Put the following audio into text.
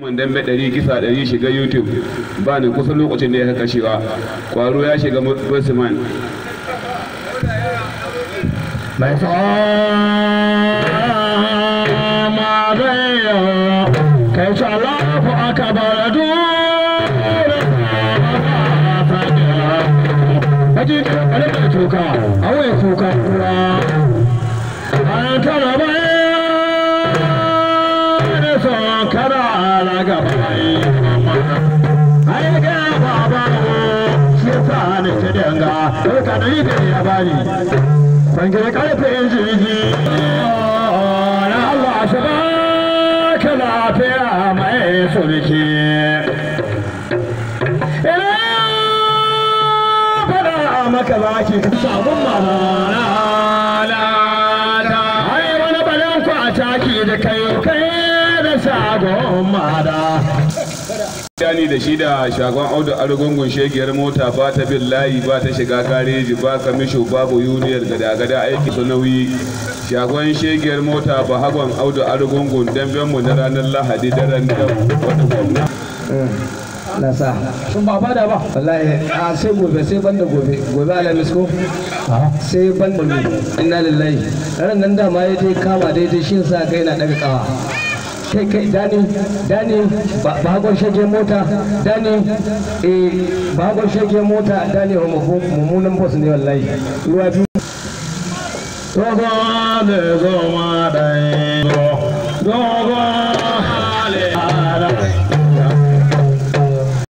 man dambe ɗari kisa ɗari shiga youtube. Ba ni kusan lokacin da ya kashewa. Kwaro ya shiga basiman mai ma zai kai salafu aka bar Haji wani mai tuka, awai kuka kuwa, an tara bayan Bangare ƙarfin jirgi na Allah shi ba ka lafiya mai sulki. Ina fada maka zaki samun lada. Ai wani da kai kai da shagon mada. yani da shi da shagon audu argungun shegiyar mota ba ta bin layi ba ta shiga gareji ba kamisho babu yuniyar gada-gada aiki su nauyi. Shagon shegiyar mota ba hagon audu argungun damben mu na ranar lahadi daren da wata gwamna. Na sa. Sun ba ba da ba. wallahi a sai gobe sai banda gobe. Gobe alamis ko? Sai banda gobe. Inna lillahi. Ran nan dama ya je kama daidai shi sa kai na daga kawa kai kai dani dani bagon shage mota dani eh bagon shage mota dani wa mummunan boss ne wallahi. Ruwa biyu. Rogo da zoma ɗaya